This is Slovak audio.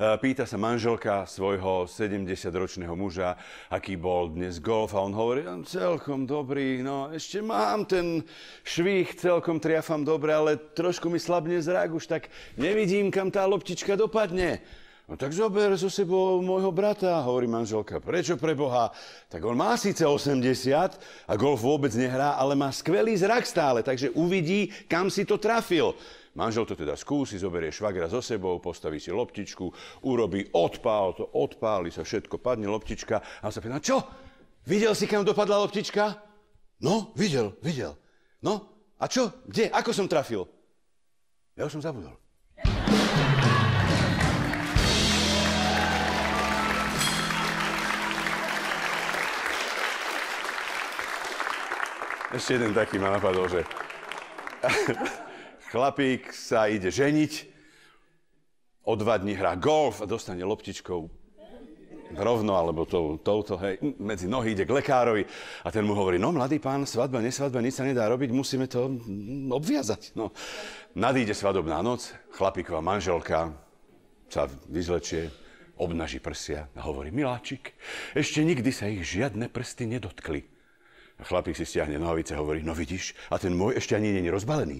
Pýta sa manželka svojho 70-ročného muža, aký bol dnes golf a on hovorí, celkom dobrý, no ešte mám ten švih, celkom triafam dobre, ale trošku mi slabne zrak, už tak nevidím, kam tá loptička dopadne. No tak zober so sebou môjho brata, hovorí manželka. Prečo pre Boha? Tak on má síce 80 a golf vôbec nehrá, ale má skvelý zrak stále, takže uvidí, kam si to trafil. Manžel to teda skúsi, zoberie švagra so sebou, postaví si loptičku, urobí odpál, to odpáli sa všetko, padne loptička a on sa pýta, čo? Videl si, kam dopadla loptička? No, videl, videl. No, a čo? Kde? Ako som trafil? Ja už som zabudol. Ešte jeden taký ma napadol, že Chlapík sa ide ženiť, o dva dní hrá golf a dostane loptičkou rovno, alebo to, touto, hej, medzi nohy ide k lekárovi a ten mu hovorí, no mladý pán, svadba, nesvadba, nič sa nedá robiť, musíme to obviazať. No. Nadíde svadobná noc, chlapíková manželka sa vyzlečie, obnaží prsia a hovorí, miláčik, ešte nikdy sa ich žiadne prsty nedotkli. Chlapík si stiahne nohavice a hovorí, no vidíš, a ten môj ešte ani nie je rozbalený.